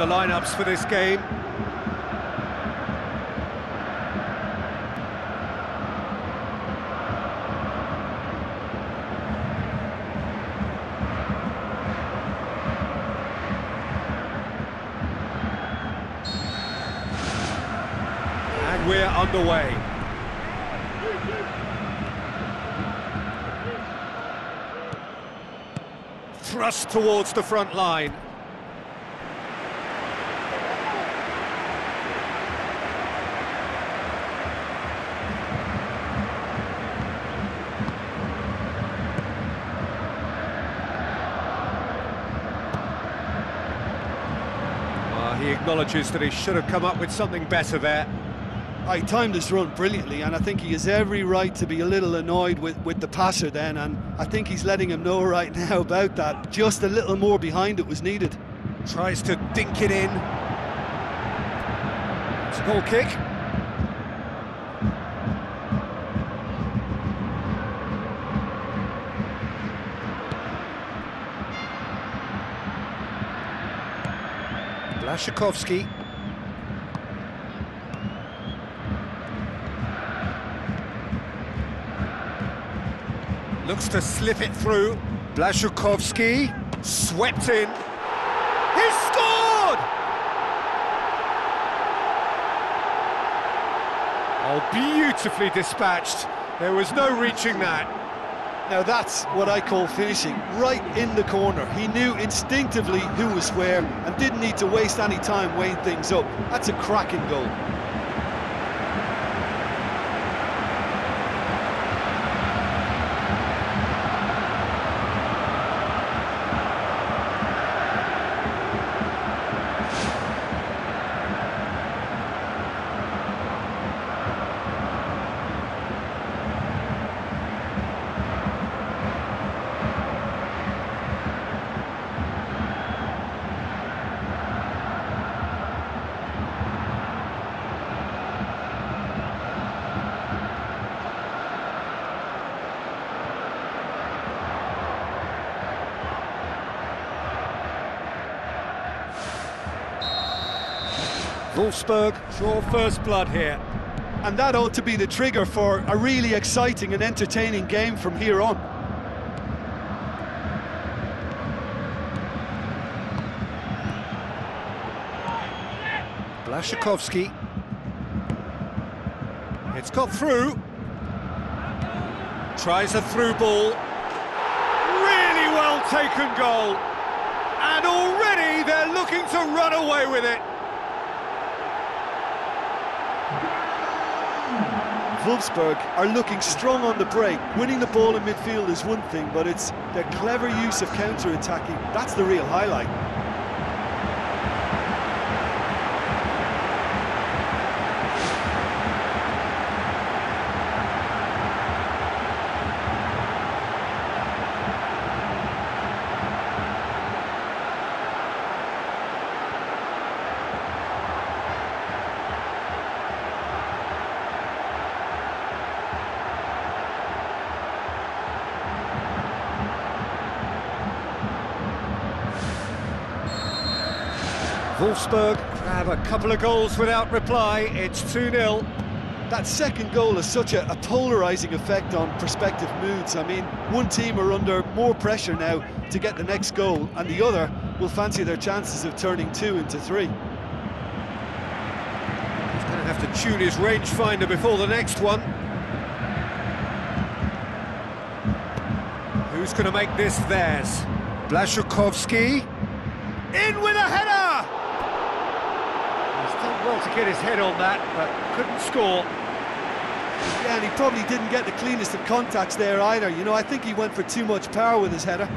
The lineups for this game. And we're underway. Thrust towards the front line. He acknowledges that he should have come up with something better there. I timed this run brilliantly, and I think he has every right to be a little annoyed with, with the passer then, and I think he's letting him know right now about that. Just a little more behind it was needed. Tries to dink it in. It's a goal kick. Blaszczykowski. Looks to slip it through. Blaszczykowski swept in. He scored! Oh, beautifully dispatched. There was no reaching that. Now that's what I call finishing, right in the corner. He knew instinctively who was where and didn't need to waste any time weighing things up. That's a cracking goal. Wolfsburg draw first blood here. And that ought to be the trigger for a really exciting and entertaining game from here on. Blaszczykowski. It's got through. Tries a through ball. Really well taken goal. And already they're looking to run away with it. Wolfsburg are looking strong on the break. Winning the ball in midfield is one thing, but it's their clever use of counter-attacking. That's the real highlight. Wolfsburg grab a couple of goals without reply. It's 2-0. That second goal has such a, a polarising effect on prospective moods. I mean, one team are under more pressure now to get the next goal, and the other will fancy their chances of turning two into three. He's going to have to tune his rangefinder before the next one. Who's going to make this theirs? Blaszczykowski. In with a header! Well to get his head on that, but couldn't score. Yeah, and he probably didn't get the cleanest of contacts there either. You know, I think he went for too much power with his header.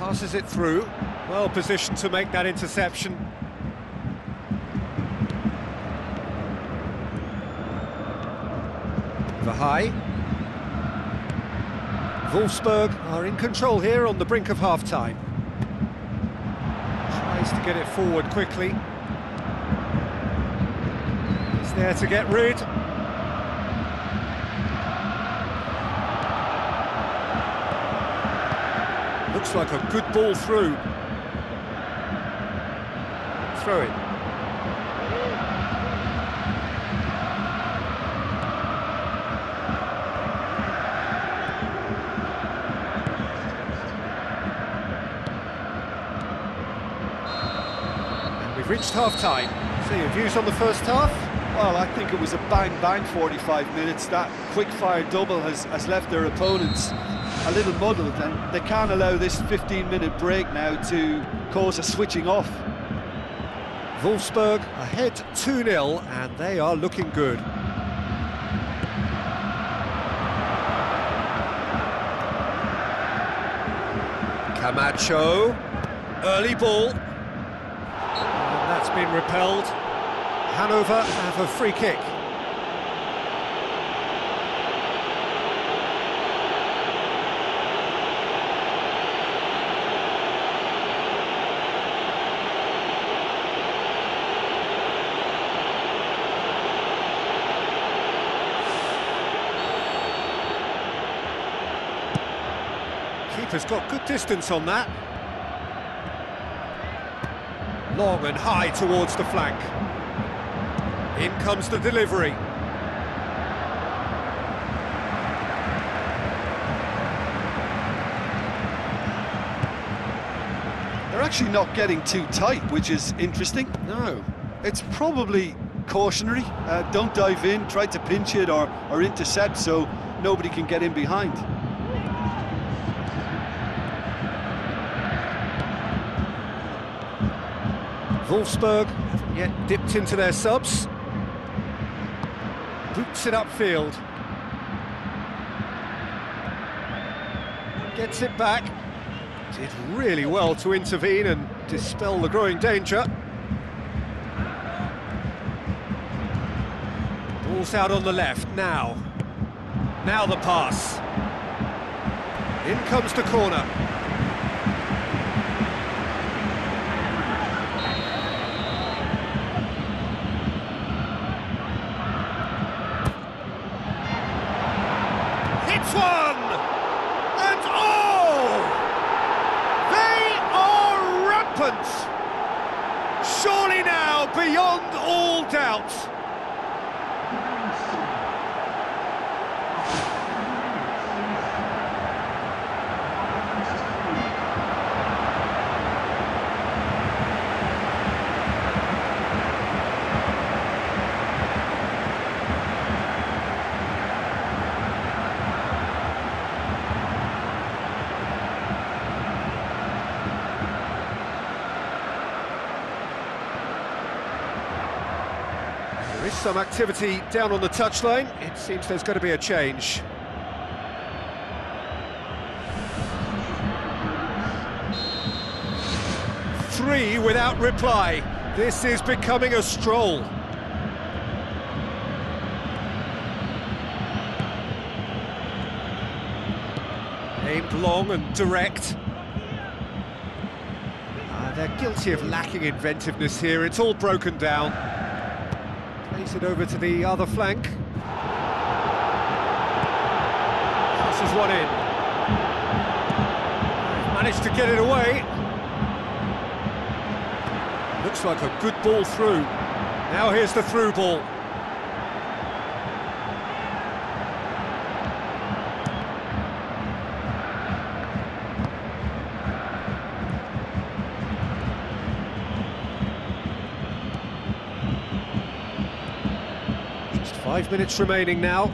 Passes it through. Well positioned to make that interception. Vahai. Wolfsburg are in control here on the brink of half-time. Tries to get it forward quickly. He's there to get rid. Looks like a good ball through. Throw it. We've reached half-time. So your views on the first half? Well, I think it was a bang-bang 45 minutes. That quick-fire double has, has left their opponents a little muddled, and they can't allow this 15-minute break now to cause a switching off. Wolfsburg ahead 2-0 and they are looking good. Camacho, early ball, and that's been repelled. Hannover have a free kick. Keeper's got good distance on that. Long and high towards the flank. In comes the delivery. They're actually not getting too tight, which is interesting. No. It's probably cautionary. Uh, don't dive in, try to pinch it or, or intercept so nobody can get in behind. Wolfsburg haven't yet dipped into their subs. Boots it upfield. Gets it back. Did really well to intervene and dispel the growing danger. Ball's out on the left now. Now the pass. In comes the corner. Hits one! And oh! They are rampant! Surely now, beyond all doubt. There is some activity down on the touchline. It seems there's going to be a change. Three without reply. This is becoming a stroll. Aimed long and direct. Ah, they're guilty of lacking inventiveness here. It's all broken down. It over to the other flank. Passes one in. Managed to get it away. Looks like a good ball through. Now here's the through ball. Just five minutes remaining now.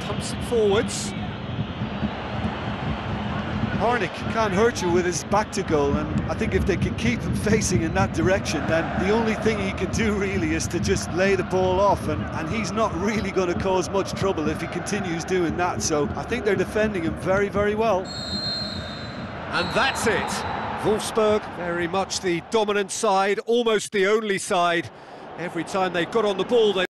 Pumps it forwards. Harnik can't hurt you with his back to goal, and I think if they can keep him facing in that direction, then the only thing he can do really is to just lay the ball off, and, and he's not really going to cause much trouble if he continues doing that. So I think they're defending him very, very well. And that's it. Wolfsburg, very much the dominant side, almost the only side. Every time they got on the ball, they